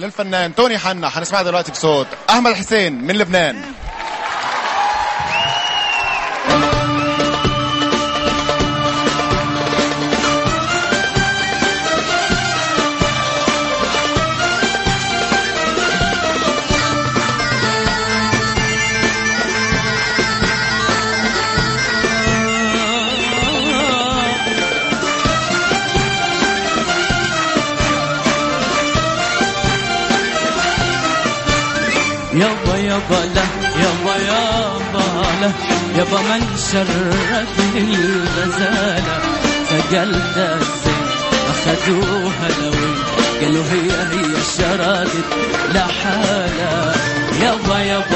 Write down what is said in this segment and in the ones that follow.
للفنان توني حنا حنسمعها دلوقتي بصوت أحمد حسين من لبنان. يابا يابا له يابا يابا له يابا من شرك الغزالة فقلت الزين أخذوها لوي قالوا هي هي شردت لحالة يابا يابا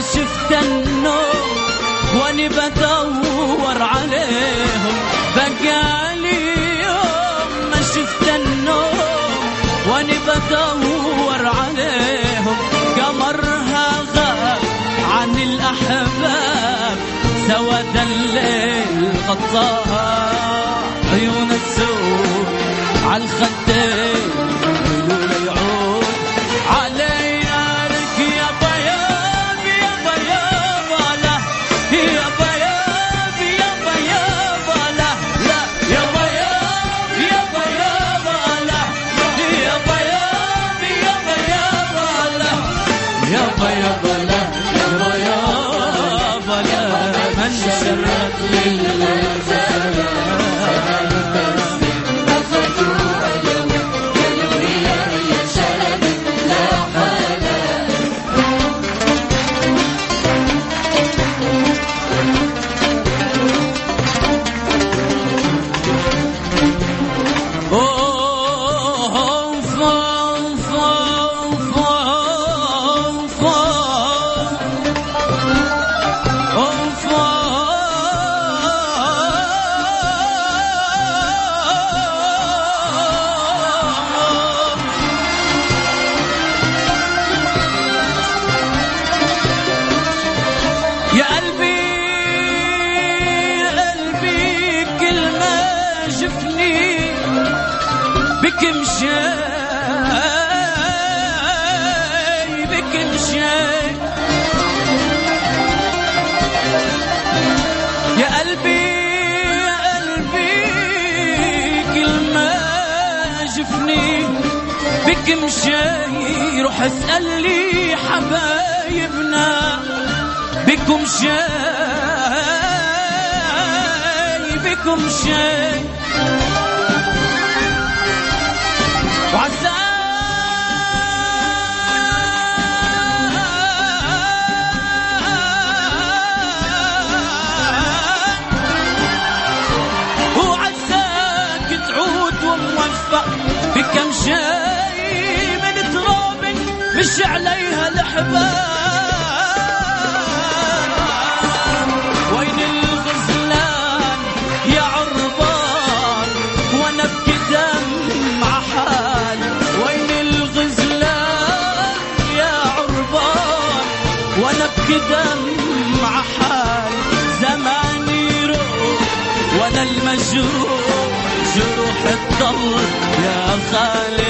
ما شفت النوم واني بدور عليهم. بقى اليوم ما شفت النوم واني بدور عليهم. قمرها غاب عن الأحباب سواد الليل غطاها. عيون السود على بك مشاي بك مشاي يا قلبي يا قلبي كل ما شفني بك مشاي. روح اسأل لي حبايبنا بكم شاي بكم شاي مش عليها الحباب وين الغزلان يا عربان؟ وأنا بقدم حال. وين الغزلان يا عربان؟ وأنا بقدم حال. زماني روح وأنا المجروح جروح الضل يا خالي